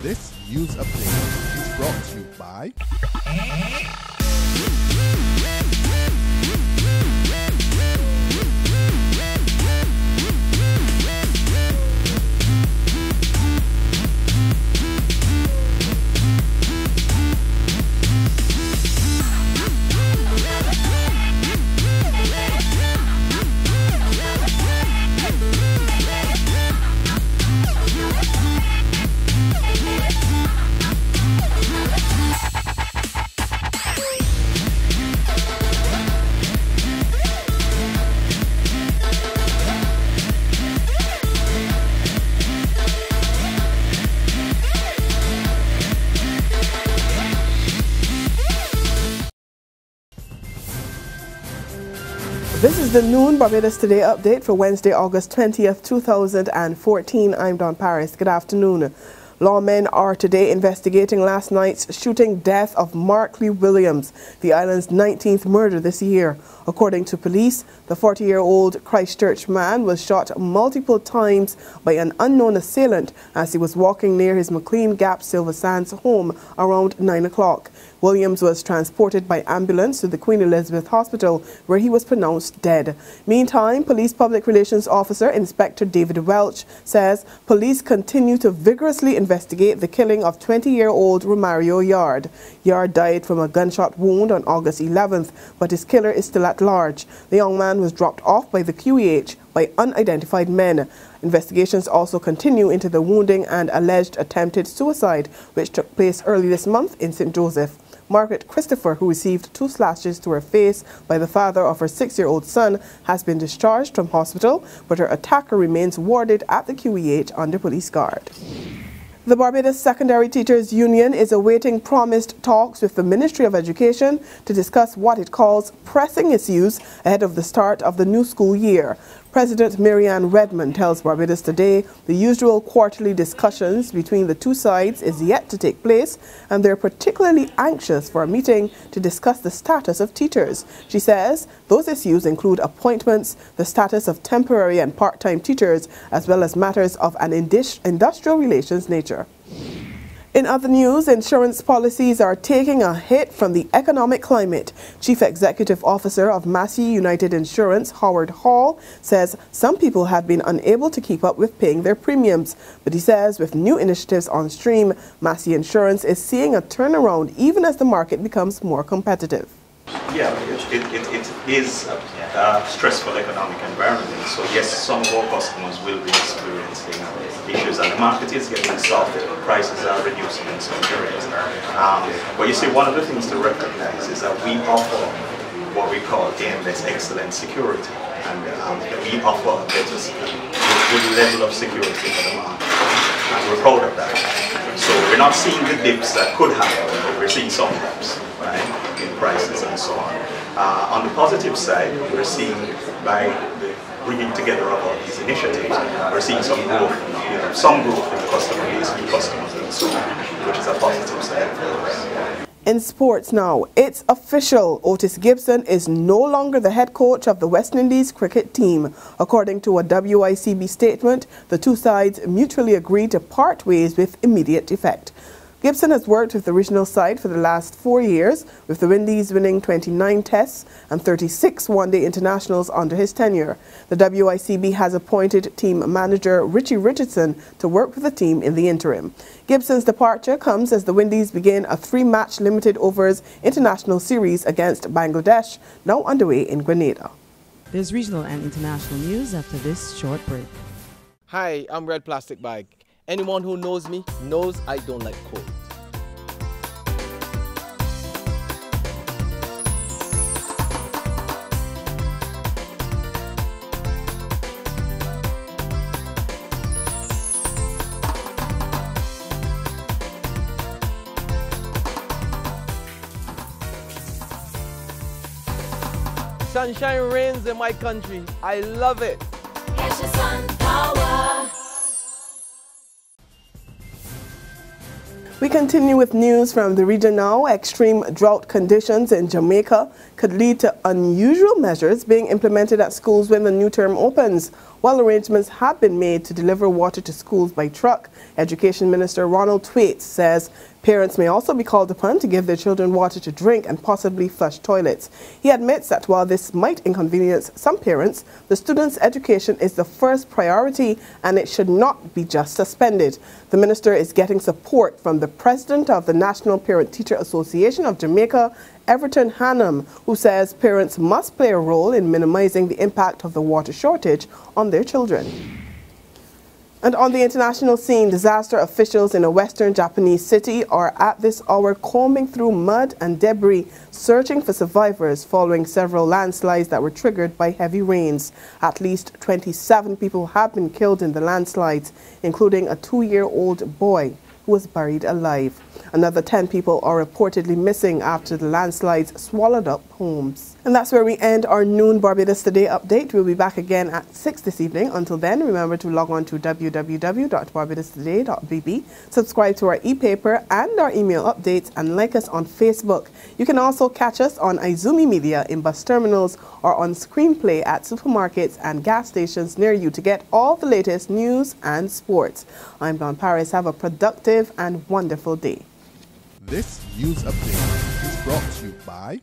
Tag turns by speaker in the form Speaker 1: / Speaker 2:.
Speaker 1: This news update is brought to you by
Speaker 2: the noon Barbados Today update for Wednesday, August 20th, 2014. I'm Don Paris. Good afternoon. Lawmen are today investigating last night's shooting death of Markley Williams, the island's 19th murder this year. According to police, the 40 year old Christchurch man was shot multiple times by an unknown assailant as he was walking near his McLean Gap Silver Sands home around 9 o'clock. Williams was transported by ambulance to the Queen Elizabeth Hospital, where he was pronounced dead. Meantime, Police Public Relations Officer Inspector David Welch says police continue to vigorously investigate the killing of 20-year-old Romario Yard. Yard died from a gunshot wound on August 11th, but his killer is still at large. The young man was dropped off by the QEH by unidentified men. Investigations also continue into the wounding and alleged attempted suicide, which took place early this month in St. Joseph. Margaret Christopher, who received two slashes to her face by the father of her six-year-old son, has been discharged from hospital, but her attacker remains warded at the QEH under police guard. The Barbados Secondary Teachers Union is awaiting promised talks with the Ministry of Education to discuss what it calls pressing issues ahead of the start of the new school year. President Marianne Redman tells Barbados Today the usual quarterly discussions between the two sides is yet to take place and they're particularly anxious for a meeting to discuss the status of teachers. She says those issues include appointments, the status of temporary and part-time teachers, as well as matters of an industrial relations nature. In other news, insurance policies are taking a hit from the economic climate. Chief Executive Officer of Massey United Insurance, Howard Hall, says some people have been unable to keep up with paying their premiums. But he says with new initiatives on stream, Massey Insurance is seeing a turnaround even as the market becomes more competitive.
Speaker 3: Yeah, it, it, it is a stressful economic environment. So yes, some of our customers will be experiencing issues and the market is getting soft. Prices are reducing in some areas. Um, but you see, one of the things to recognize is that we offer what we call AM Best excellent security. And um, we offer a better, good level of security for the market. And we're proud of that. So we're not seeing the dips that could happen, but we're seeing some dips, right, in prices and so on. Uh, on the positive side, we're seeing by the bringing together of all these initiatives, we're seeing some growth, you know, some growth in the customer base, new customers and so on, which is a positive side for us.
Speaker 2: In sports now, it's official. Otis Gibson is no longer the head coach of the West Indies cricket team. According to a WICB statement, the two sides mutually agreed to part ways with immediate effect. Gibson has worked with the regional side for the last four years, with the Windies winning 29 tests and 36 one-day internationals under his tenure. The WICB has appointed team manager Richie Richardson to work with the team in the interim. Gibson's departure comes as the Windies begin a three-match limited overs international series against Bangladesh, now underway in Grenada.
Speaker 4: There's regional and international news after this short break.
Speaker 5: Hi, I'm Red Plastic Bag. Anyone who knows me knows I don't like cold. Sunshine reigns in my country. I love it.
Speaker 2: We continue with news from the region now. Extreme drought conditions in Jamaica could lead to unusual measures being implemented at schools when the new term opens. While arrangements have been made to deliver water to schools by truck, Education Minister Ronald Thwaites says parents may also be called upon to give their children water to drink and possibly flush toilets. He admits that while this might inconvenience some parents, the students' education is the first priority and it should not be just suspended. The minister is getting support from the president of the National Parent Teacher Association of Jamaica, Everton Hannam, who says parents must play a role in minimizing the impact of the water shortage on their children. And on the international scene, disaster officials in a western Japanese city are at this hour combing through mud and debris, searching for survivors following several landslides that were triggered by heavy rains. At least 27 people have been killed in the landslides, including a two-year-old boy who was buried alive. Another 10 people are reportedly missing after the landslides swallowed up homes. And that's where we end our noon Barbados Today update. We'll be back again at 6 this evening. Until then, remember to log on to www.barbadostoday.bb, subscribe to our e-paper and our email updates, and like us on Facebook. You can also catch us on Izumi Media in bus terminals or on Screenplay at supermarkets and gas stations near you to get all the latest news and sports. I'm Don Paris. Have a productive and wonderful day.
Speaker 1: This news update is brought to you by.